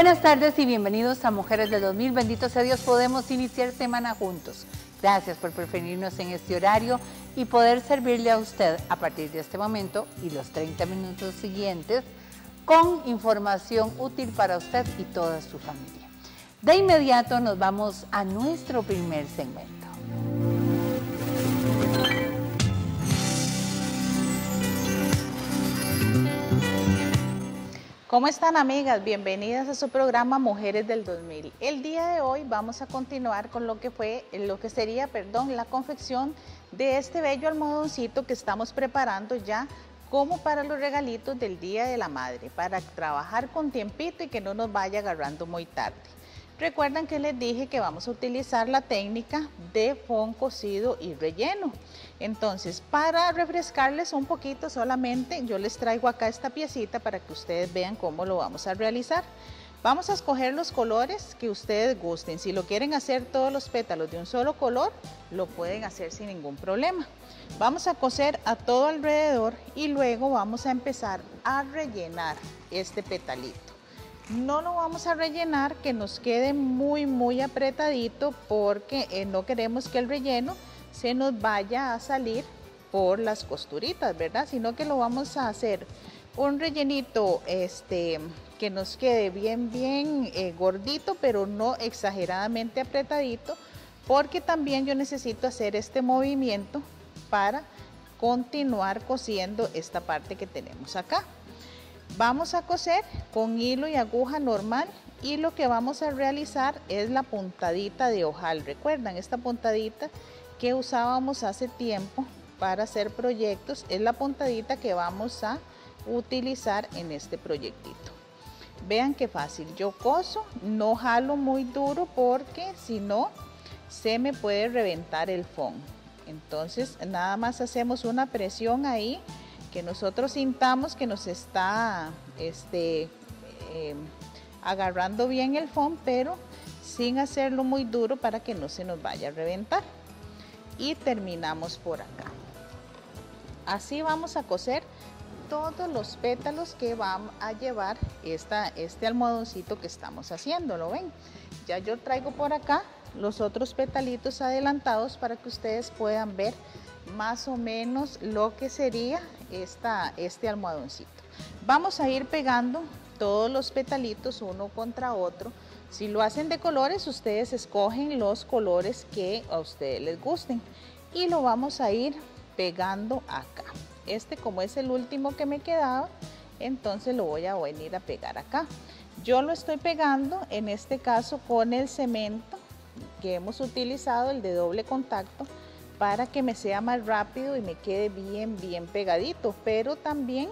Buenas tardes y bienvenidos a Mujeres de 2000. Bendito sea Dios, podemos iniciar semana juntos. Gracias por preferirnos en este horario y poder servirle a usted a partir de este momento y los 30 minutos siguientes con información útil para usted y toda su familia. De inmediato nos vamos a nuestro primer segmento. ¿Cómo están amigas? Bienvenidas a su programa Mujeres del 2000. El día de hoy vamos a continuar con lo que fue, lo que sería, perdón, la confección de este bello almohadoncito que estamos preparando ya como para los regalitos del Día de la Madre, para trabajar con tiempito y que no nos vaya agarrando muy tarde. Recuerdan que les dije que vamos a utilizar la técnica de fond cocido y relleno. Entonces, para refrescarles un poquito solamente, yo les traigo acá esta piecita para que ustedes vean cómo lo vamos a realizar. Vamos a escoger los colores que ustedes gusten. Si lo quieren hacer todos los pétalos de un solo color, lo pueden hacer sin ningún problema. Vamos a coser a todo alrededor y luego vamos a empezar a rellenar este petalito. No lo vamos a rellenar que nos quede muy muy apretadito porque eh, no queremos que el relleno se nos vaya a salir por las costuritas, ¿verdad? Sino que lo vamos a hacer un rellenito este, que nos quede bien, bien eh, gordito, pero no exageradamente apretadito, porque también yo necesito hacer este movimiento para continuar cosiendo esta parte que tenemos acá. Vamos a coser con hilo y aguja normal y lo que vamos a realizar es la puntadita de ojal. Recuerdan esta puntadita que usábamos hace tiempo para hacer proyectos es la puntadita que vamos a utilizar en este proyectito. Vean qué fácil, yo coso, no jalo muy duro porque si no se me puede reventar el fondo. Entonces nada más hacemos una presión ahí que nosotros sintamos que nos está este, eh, agarrando bien el foam, pero sin hacerlo muy duro para que no se nos vaya a reventar. Y terminamos por acá. Así vamos a coser todos los pétalos que van a llevar esta, este almohadoncito que estamos haciendo, ¿lo ven? Ya yo traigo por acá los otros petalitos adelantados para que ustedes puedan ver más o menos lo que sería esta, este almohadoncito. Vamos a ir pegando todos los petalitos uno contra otro. Si lo hacen de colores, ustedes escogen los colores que a ustedes les gusten. Y lo vamos a ir pegando acá. Este como es el último que me quedaba, entonces lo voy a venir a pegar acá. Yo lo estoy pegando en este caso con el cemento que hemos utilizado, el de doble contacto, para que me sea más rápido y me quede bien, bien pegadito. Pero también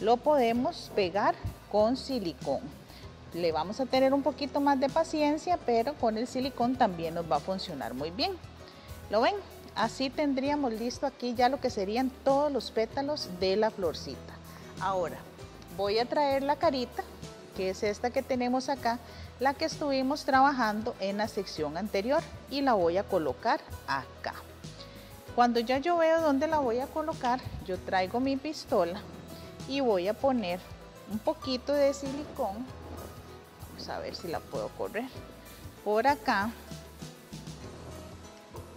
lo podemos pegar con silicón. Le vamos a tener un poquito más de paciencia, pero con el silicón también nos va a funcionar muy bien. ¿Lo ven? Así tendríamos listo aquí ya lo que serían todos los pétalos de la florcita. Ahora, voy a traer la carita, que es esta que tenemos acá, la que estuvimos trabajando en la sección anterior y la voy a colocar acá. Cuando ya yo veo dónde la voy a colocar, yo traigo mi pistola y voy a poner un poquito de silicón. Vamos a ver si la puedo correr. Por acá.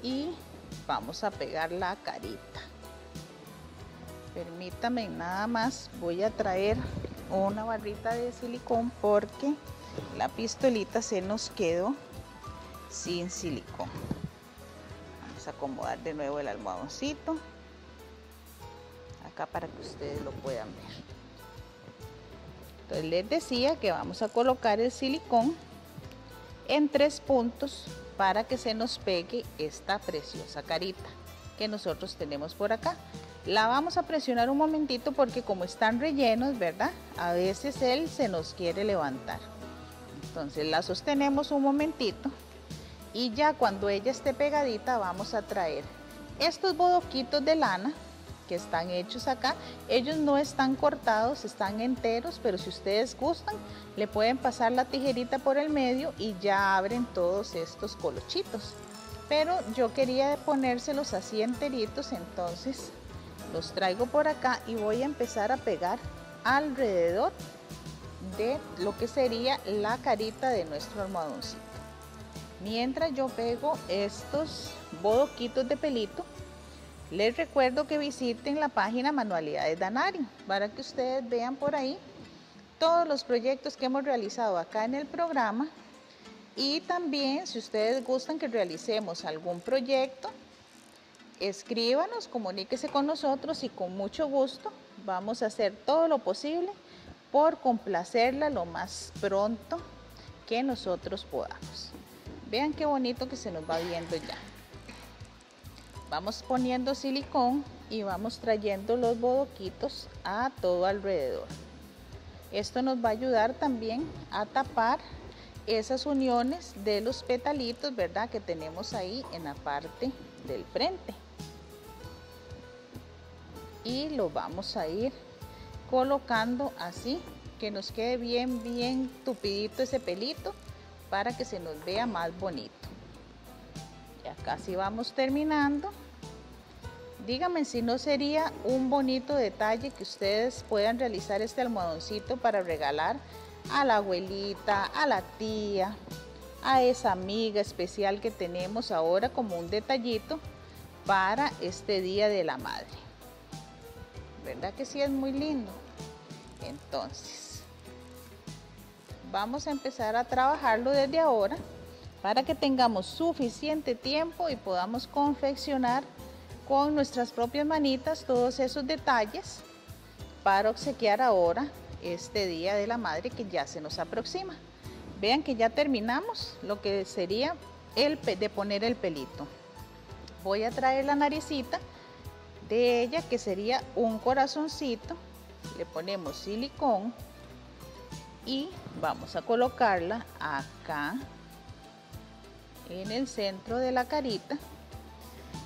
Y vamos a pegar la carita. Permítame nada más, voy a traer una barrita de silicón porque la pistolita se nos quedó sin silicón. Acomodar de nuevo el almohadoncito. Acá para que ustedes lo puedan ver entonces les decía que vamos a colocar el silicón en tres puntos para que se nos pegue esta preciosa carita que nosotros tenemos por acá. La vamos a presionar un momentito porque como están rellenos verdad a veces él se nos quiere levantar. Entonces la sostenemos un momentito y ya cuando ella esté pegadita vamos a traer estos bodoquitos de lana que están hechos acá. Ellos no están cortados, están enteros, pero si ustedes gustan, le pueden pasar la tijerita por el medio y ya abren todos estos colochitos. Pero yo quería ponérselos así enteritos, entonces los traigo por acá y voy a empezar a pegar alrededor de lo que sería la carita de nuestro almohadoncito. Mientras yo pego estos bodoquitos de pelito, les recuerdo que visiten la página Manualidades Danari para que ustedes vean por ahí todos los proyectos que hemos realizado acá en el programa y también si ustedes gustan que realicemos algún proyecto, escríbanos, comuníquese con nosotros y con mucho gusto vamos a hacer todo lo posible por complacerla lo más pronto que nosotros podamos. Vean qué bonito que se nos va viendo ya. Vamos poniendo silicón y vamos trayendo los bodoquitos a todo alrededor. Esto nos va a ayudar también a tapar esas uniones de los petalitos, ¿verdad? Que tenemos ahí en la parte del frente. Y lo vamos a ir colocando así, que nos quede bien, bien tupidito ese pelito para que se nos vea más bonito. Ya casi vamos terminando. Díganme si no sería un bonito detalle que ustedes puedan realizar este almohadoncito para regalar a la abuelita, a la tía, a esa amiga especial que tenemos ahora como un detallito para este Día de la Madre. ¿Verdad que sí es muy lindo? Entonces, vamos a empezar a trabajarlo desde ahora para que tengamos suficiente tiempo y podamos confeccionar con nuestras propias manitas todos esos detalles para obsequiar ahora este Día de la Madre que ya se nos aproxima. Vean que ya terminamos lo que sería el de poner el pelito. Voy a traer la naricita de ella que sería un corazoncito. Le ponemos silicón y vamos a colocarla acá en el centro de la carita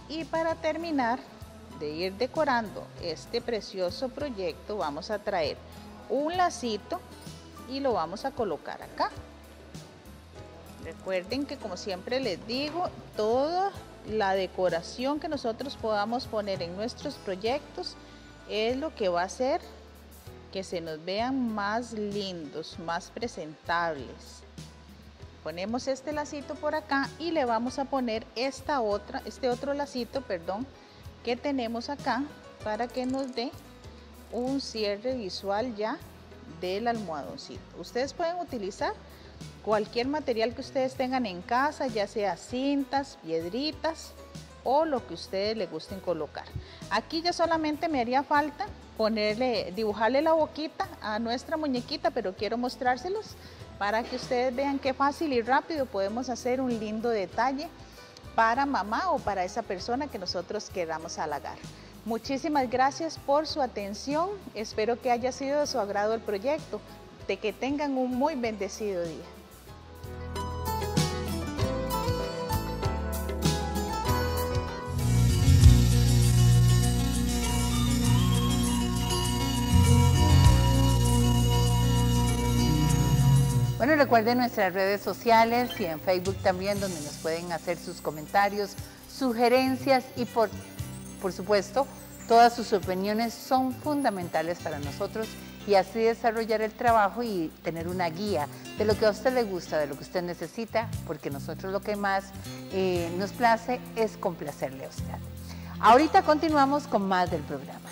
y para terminar de ir decorando este precioso proyecto vamos a traer un lacito y lo vamos a colocar acá. Recuerden que como siempre les digo, toda la decoración que nosotros podamos poner en nuestros proyectos es lo que va a hacer que se nos vean más lindos, más presentables ponemos este lacito por acá y le vamos a poner esta otra, este otro lacito, perdón, que tenemos acá para que nos dé un cierre visual ya del almohadoncito. Ustedes pueden utilizar cualquier material que ustedes tengan en casa, ya sea cintas, piedritas o lo que ustedes les gusten colocar. Aquí ya solamente me haría falta ponerle, dibujarle la boquita a nuestra muñequita, pero quiero mostrárselos para que ustedes vean qué fácil y rápido podemos hacer un lindo detalle para mamá o para esa persona que nosotros queramos halagar. Muchísimas gracias por su atención, espero que haya sido de su agrado el proyecto, de que tengan un muy bendecido día. Bueno, recuerden nuestras redes sociales y en Facebook también, donde nos pueden hacer sus comentarios, sugerencias y por, por supuesto, todas sus opiniones son fundamentales para nosotros y así desarrollar el trabajo y tener una guía de lo que a usted le gusta, de lo que usted necesita, porque nosotros lo que más eh, nos place es complacerle a usted. Ahorita continuamos con más del programa.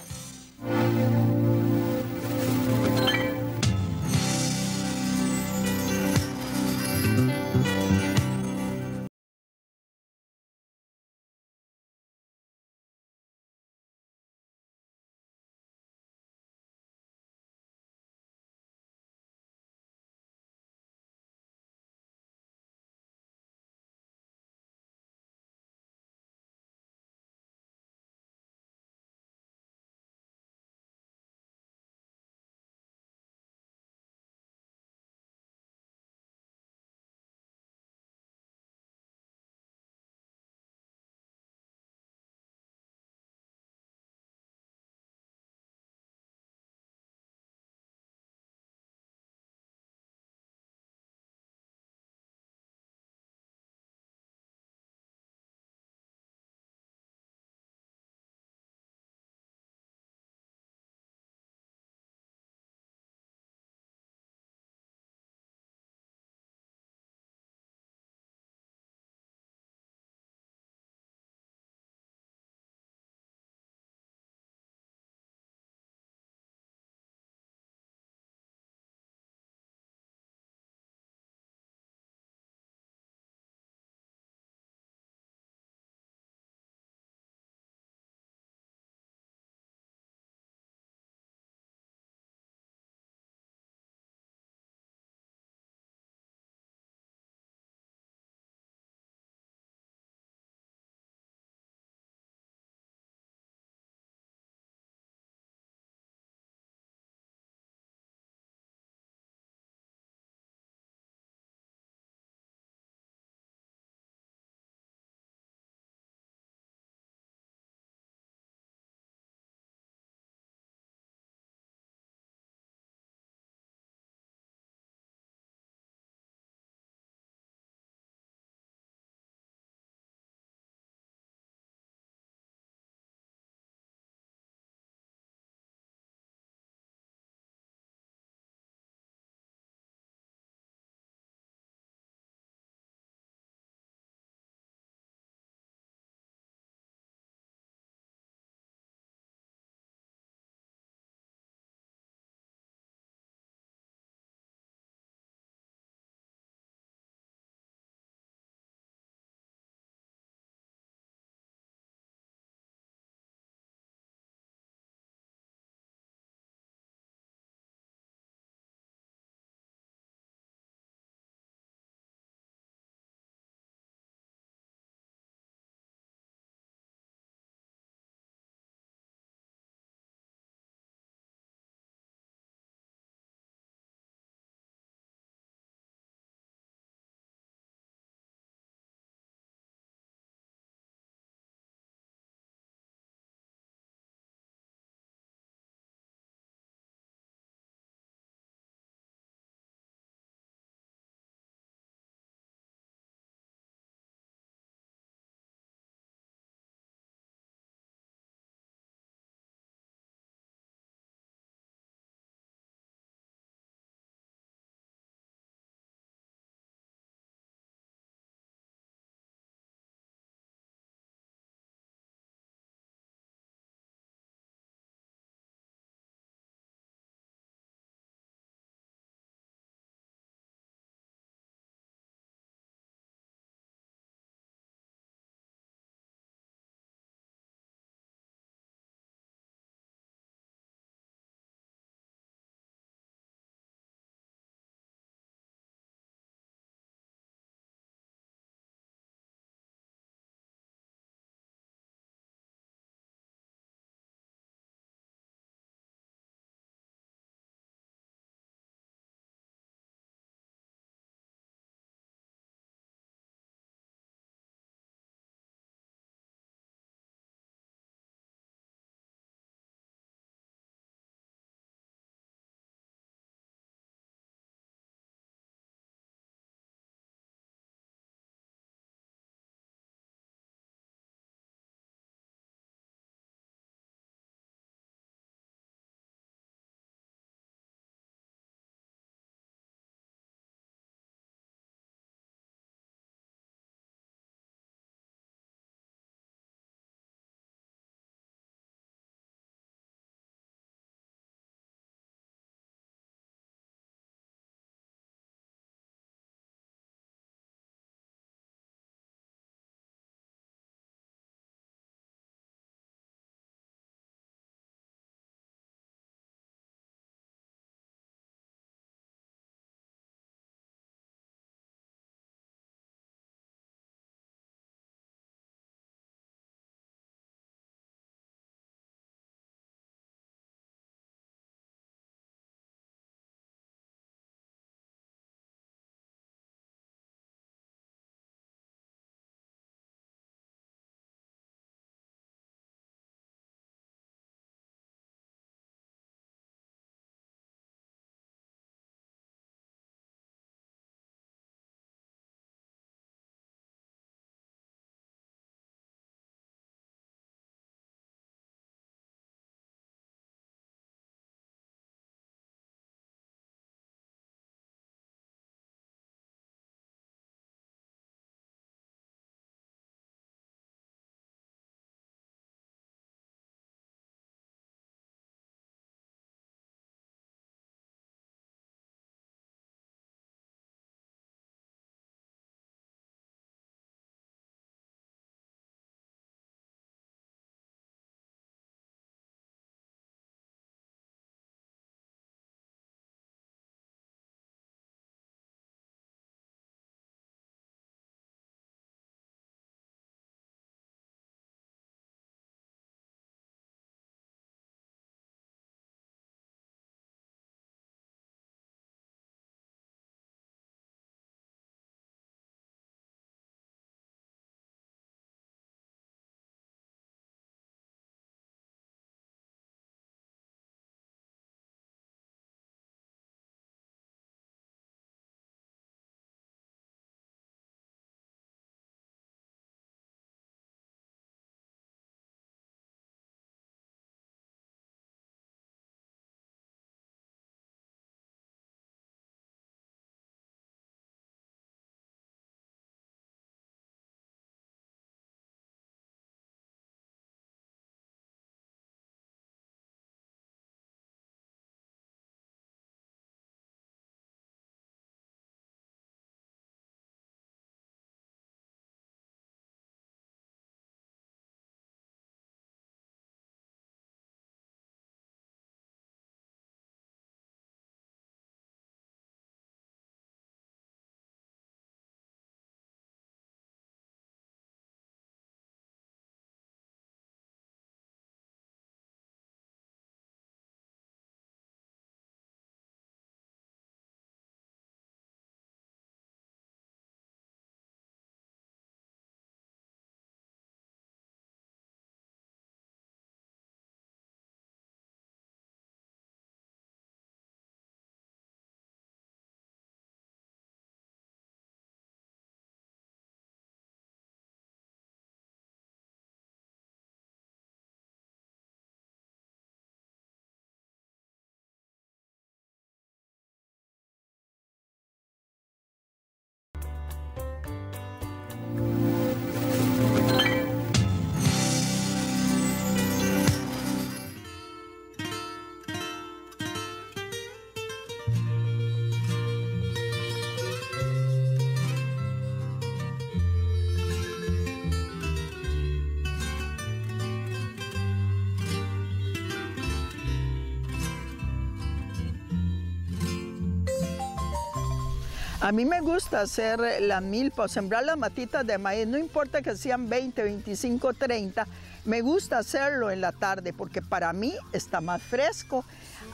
A mí me gusta hacer la milpa o sembrar las matitas de maíz, no importa que sean 20, 25, 30, me gusta hacerlo en la tarde porque para mí está más fresco.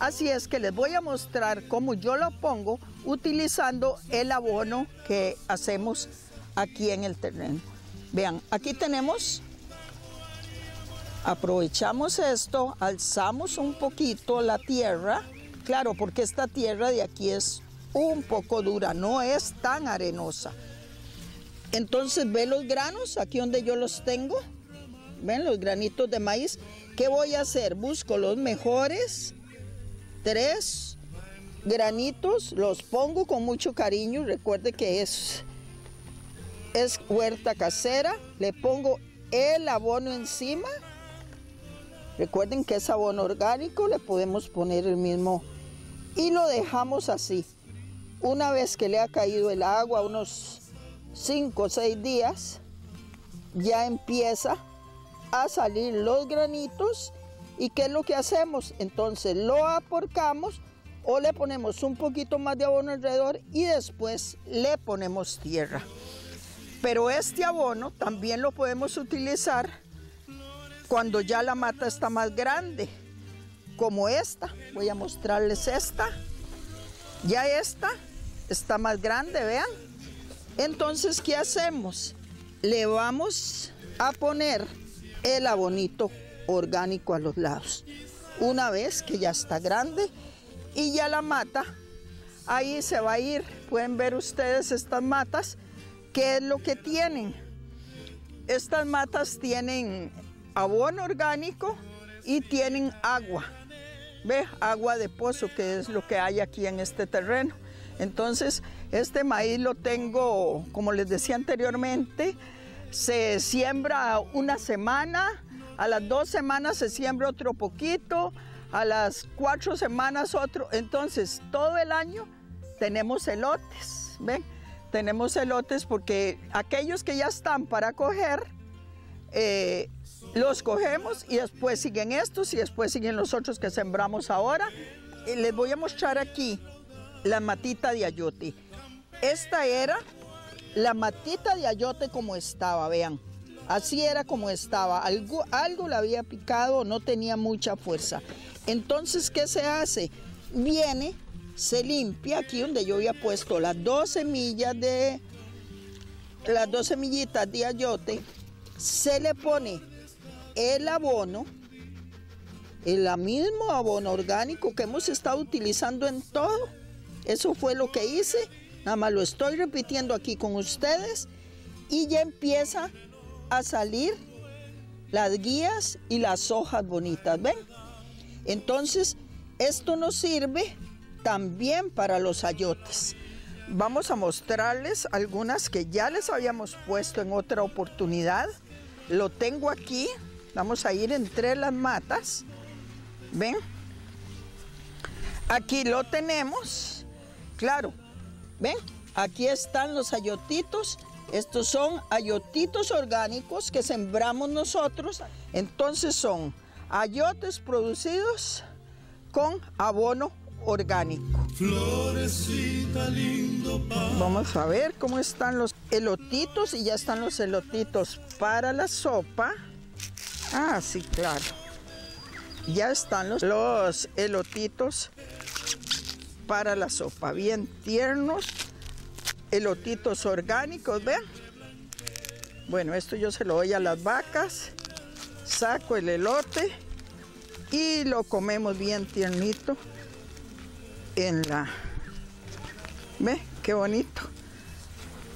Así es que les voy a mostrar cómo yo lo pongo utilizando el abono que hacemos aquí en el terreno. Vean, aquí tenemos, aprovechamos esto, alzamos un poquito la tierra, claro, porque esta tierra de aquí es un poco dura, no es tan arenosa. Entonces, ve los granos, aquí donde yo los tengo, ven los granitos de maíz. ¿Qué voy a hacer? Busco los mejores, tres granitos, los pongo con mucho cariño, recuerde que es, es huerta casera, le pongo el abono encima. Recuerden que es abono orgánico, le podemos poner el mismo y lo dejamos así. Una vez que le ha caído el agua, unos 5 o 6 días, ya empieza a salir los granitos. ¿Y qué es lo que hacemos? Entonces lo aporcamos o le ponemos un poquito más de abono alrededor y después le ponemos tierra. Pero este abono también lo podemos utilizar cuando ya la mata está más grande, como esta. Voy a mostrarles esta. Ya esta está más grande, vean. Entonces, ¿qué hacemos? Le vamos a poner el abonito orgánico a los lados. Una vez que ya está grande y ya la mata, ahí se va a ir. Pueden ver ustedes estas matas, ¿qué es lo que tienen? Estas matas tienen abono orgánico y tienen agua. Ve, agua de pozo, que es lo que hay aquí en este terreno. Entonces, este maíz lo tengo, como les decía anteriormente, se siembra una semana, a las dos semanas se siembra otro poquito, a las cuatro semanas otro. Entonces, todo el año tenemos elotes, ¿ven? Tenemos elotes porque aquellos que ya están para coger, eh, los cogemos y después siguen estos y después siguen los otros que sembramos ahora. Y les voy a mostrar aquí la matita de ayote. Esta era la matita de ayote como estaba, vean. Así era como estaba. Algo, algo le había picado, no tenía mucha fuerza. Entonces, ¿qué se hace? Viene, se limpia aquí donde yo había puesto las dos semillas de, las dos semillitas de ayote. Se le pone el abono, el mismo abono orgánico que hemos estado utilizando en todo eso fue lo que hice, nada más lo estoy repitiendo aquí con ustedes y ya empieza a salir las guías y las hojas bonitas, ¿ven? Entonces, esto nos sirve también para los ayotes. Vamos a mostrarles algunas que ya les habíamos puesto en otra oportunidad. Lo tengo aquí, vamos a ir entre las matas, ¿ven? Aquí lo tenemos Claro, ven, aquí están los ayotitos. Estos son ayotitos orgánicos que sembramos nosotros. Entonces son ayotes producidos con abono orgánico. Florecita lindo Vamos a ver cómo están los elotitos y ya están los elotitos para la sopa. Ah, sí, claro. Ya están los, los elotitos para la sopa. Bien tiernos, elotitos orgánicos, vean. Bueno, esto yo se lo doy a las vacas, saco el elote y lo comemos bien tiernito en la... ¿Ve? Qué bonito.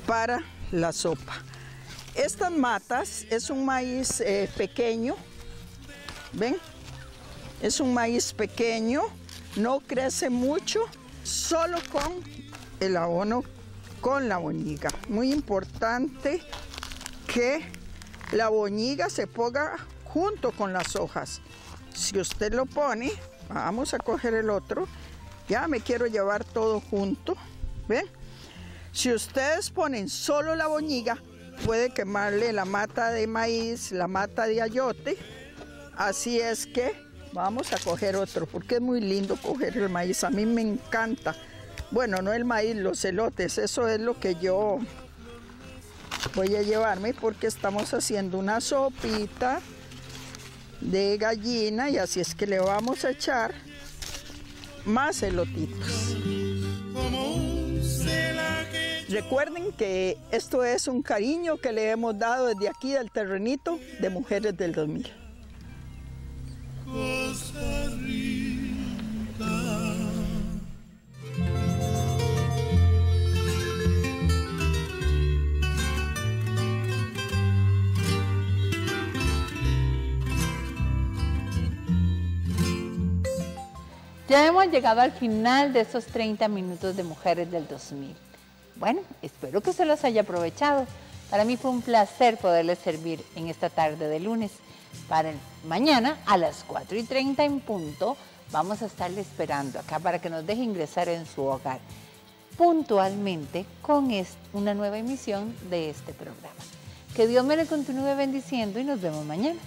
Para la sopa. Estas matas es un maíz eh, pequeño, ¿ven? Es un maíz pequeño, no crece mucho, solo con el abono con la boñiga. Muy importante que la boñiga se ponga junto con las hojas. Si usted lo pone, vamos a coger el otro, ya me quiero llevar todo junto, ¿ven? Si ustedes ponen solo la boñiga, puede quemarle la mata de maíz, la mata de ayote, así es que Vamos a coger otro porque es muy lindo coger el maíz. A mí me encanta bueno, no el maíz, los elotes, eso es lo que yo voy a llevarme porque estamos haciendo una sopita de gallina y así es que le vamos a echar más elotitos. Recuerden que esto es un cariño que le hemos dado desde aquí del terrenito de Mujeres del 2000. Ya hemos llegado al final de esos 30 minutos de Mujeres del 2000. Bueno, espero que se los haya aprovechado. Para mí fue un placer poderles servir en esta tarde de lunes. Para mañana a las 4 y 30 en punto vamos a estarle esperando acá para que nos deje ingresar en su hogar puntualmente con una nueva emisión de este programa. Que Dios me le continúe bendiciendo y nos vemos mañana.